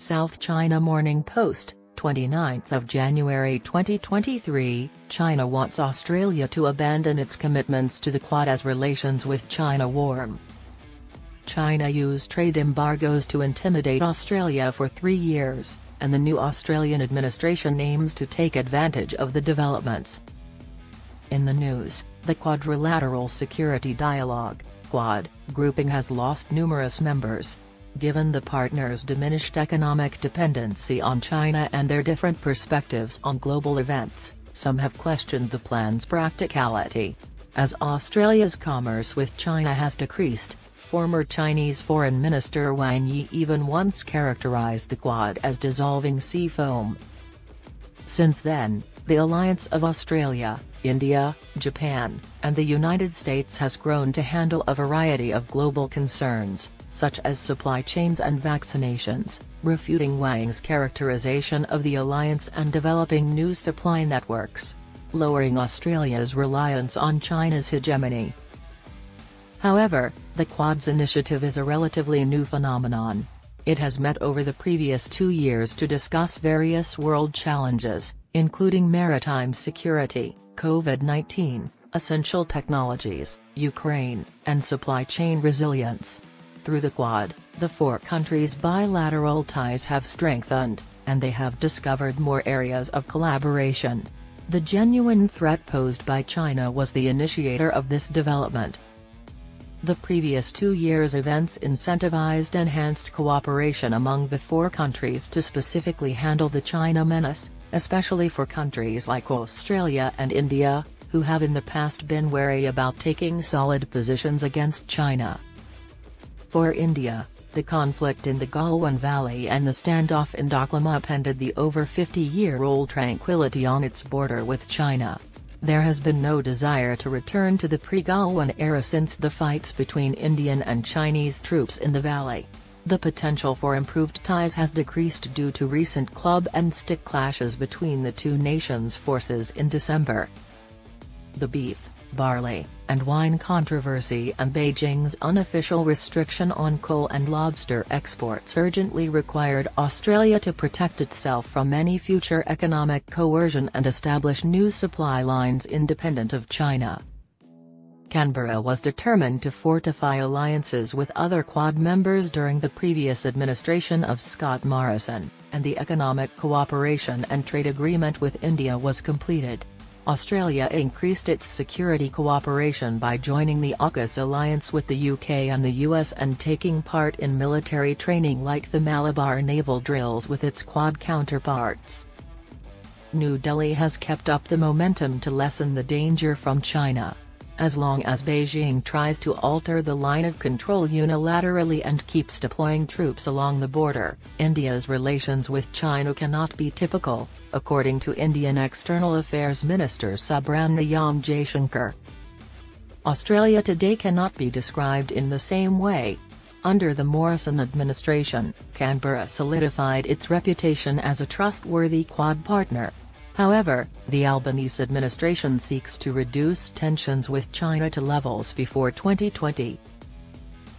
South China Morning Post, 29th of January 2023, China wants Australia to abandon its commitments to the Quad as relations with China warm. China used trade embargoes to intimidate Australia for three years, and the new Australian administration aims to take advantage of the developments. In the news, the Quadrilateral Security Dialogue, Quad, grouping has lost numerous members, Given the partners' diminished economic dependency on China and their different perspectives on global events, some have questioned the plan's practicality. As Australia's commerce with China has decreased, former Chinese Foreign Minister Wang Yi even once characterized the Quad as dissolving sea foam. Since then, the alliance of Australia, India, Japan, and the United States has grown to handle a variety of global concerns, such as supply chains and vaccinations, refuting Wang's characterization of the alliance and developing new supply networks, lowering Australia's reliance on China's hegemony. However, the Quad's initiative is a relatively new phenomenon. It has met over the previous two years to discuss various world challenges, including maritime security, COVID-19, essential technologies, Ukraine, and supply chain resilience. Through the Quad, the four countries' bilateral ties have strengthened, and they have discovered more areas of collaboration. The genuine threat posed by China was the initiator of this development. The previous two years' events incentivized enhanced cooperation among the four countries to specifically handle the China menace, especially for countries like Australia and India, who have in the past been wary about taking solid positions against China. For India, the conflict in the Galwan Valley and the standoff in Doklam upended the over 50-year-old tranquility on its border with China. There has been no desire to return to the pre-Galwan era since the fights between Indian and Chinese troops in the valley. The potential for improved ties has decreased due to recent club and stick clashes between the two nations' forces in December. The beef barley, and wine controversy and Beijing's unofficial restriction on coal and lobster exports urgently required Australia to protect itself from any future economic coercion and establish new supply lines independent of China. Canberra was determined to fortify alliances with other Quad members during the previous administration of Scott Morrison, and the Economic Cooperation and Trade Agreement with India was completed. Australia increased its security cooperation by joining the AUKUS alliance with the UK and the US and taking part in military training like the Malabar naval drills with its Quad counterparts. New Delhi has kept up the momentum to lessen the danger from China. As long as Beijing tries to alter the line of control unilaterally and keeps deploying troops along the border, India's relations with China cannot be typical, according to Indian External Affairs Minister Subrahmanyam Jaishankar. Australia today cannot be described in the same way. Under the Morrison administration, Canberra solidified its reputation as a trustworthy Quad partner, However, the Albanese administration seeks to reduce tensions with China to levels before 2020.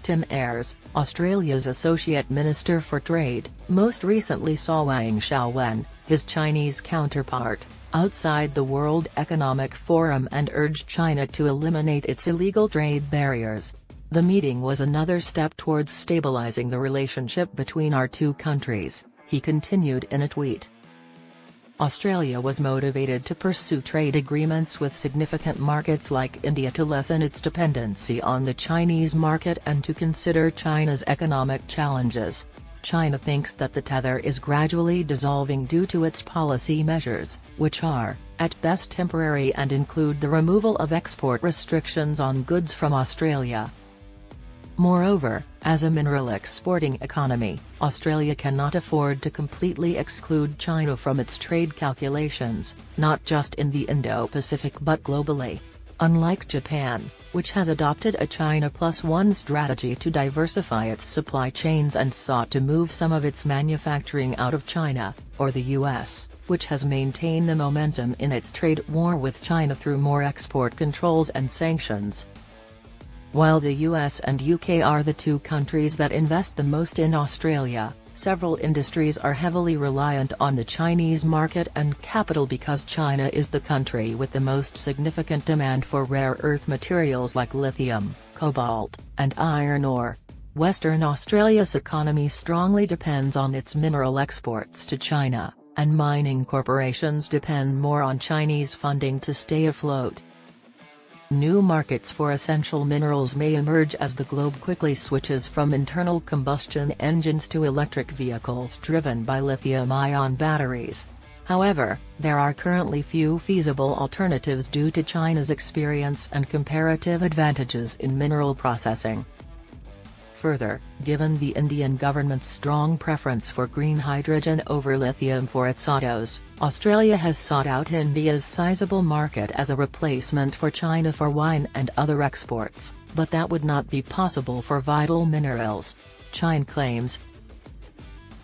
Tim Ayres, Australia's Associate Minister for Trade, most recently saw Wang Shouwen, his Chinese counterpart, outside the World Economic Forum and urged China to eliminate its illegal trade barriers. The meeting was another step towards stabilizing the relationship between our two countries, he continued in a tweet. Australia was motivated to pursue trade agreements with significant markets like India to lessen its dependency on the Chinese market and to consider China's economic challenges. China thinks that the tether is gradually dissolving due to its policy measures, which are, at best temporary and include the removal of export restrictions on goods from Australia. Moreover, as a mineral exporting economy, Australia cannot afford to completely exclude China from its trade calculations, not just in the Indo-Pacific but globally. Unlike Japan, which has adopted a China plus one strategy to diversify its supply chains and sought to move some of its manufacturing out of China, or the US, which has maintained the momentum in its trade war with China through more export controls and sanctions, while the US and UK are the two countries that invest the most in Australia, Several industries are heavily reliant on the Chinese market and capital because China is the country with the most significant demand for rare earth materials like lithium, cobalt, and iron ore. Western Australia's economy strongly depends on its mineral exports to China, and mining corporations depend more on Chinese funding to stay afloat. New markets for essential minerals may emerge as the globe quickly switches from internal combustion engines to electric vehicles driven by lithium-ion batteries. However, there are currently few feasible alternatives due to China's experience and comparative advantages in mineral processing. Further, given the Indian government's strong preference for green hydrogen over lithium for its autos, Australia has sought out India's sizable market as a replacement for China for wine and other exports, but that would not be possible for vital minerals. China claims,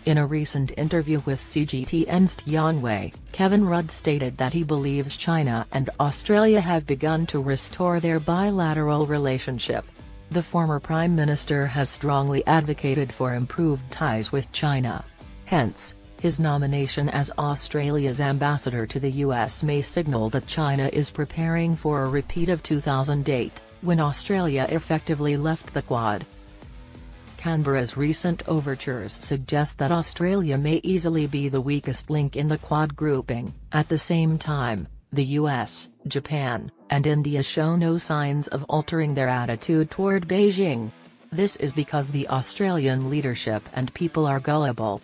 in a recent interview with CGTN's Tianwei, Kevin Rudd stated that he believes China and Australia have begun to restore their bilateral relationship, the former Prime Minister has strongly advocated for improved ties with China. Hence, his nomination as Australia's ambassador to the US may signal that China is preparing for a repeat of 2008, when Australia effectively left the Quad. Canberra's recent overtures suggest that Australia may easily be the weakest link in the Quad grouping, at the same time, the US, Japan, and India show no signs of altering their attitude toward Beijing. This is because the Australian leadership and people are gullible,